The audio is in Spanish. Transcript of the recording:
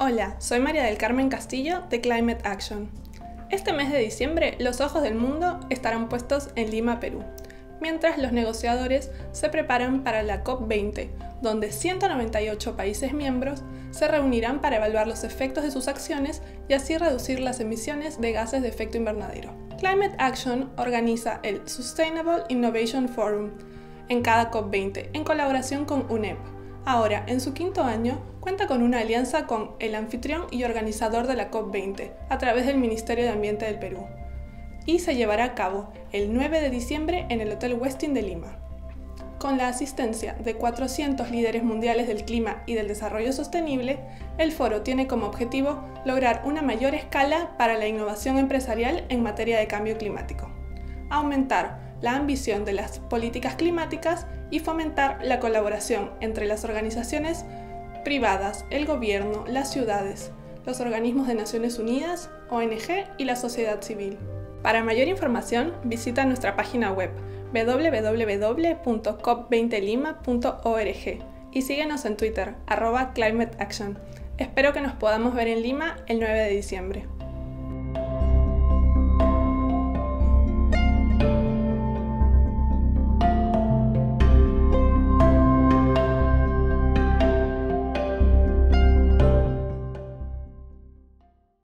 Hola, soy María del Carmen Castillo de Climate Action. Este mes de diciembre los ojos del mundo estarán puestos en Lima, Perú, mientras los negociadores se preparan para la COP20, donde 198 países miembros se reunirán para evaluar los efectos de sus acciones y así reducir las emisiones de gases de efecto invernadero. Climate Action organiza el Sustainable Innovation Forum en cada COP20 en colaboración con UNEP. Ahora, en su quinto año, cuenta con una alianza con el anfitrión y organizador de la COP20 a través del Ministerio de Ambiente del Perú y se llevará a cabo el 9 de diciembre en el Hotel Westin de Lima. Con la asistencia de 400 líderes mundiales del clima y del desarrollo sostenible, el foro tiene como objetivo lograr una mayor escala para la innovación empresarial en materia de cambio climático, aumentar la ambición de las políticas climáticas y fomentar la colaboración entre las organizaciones privadas, el gobierno, las ciudades, los organismos de Naciones Unidas, ONG y la sociedad civil. Para mayor información, visita nuestra página web www.cop20lima.org y síguenos en Twitter, arroba. Espero que nos podamos ver en Lima el 9 de diciembre.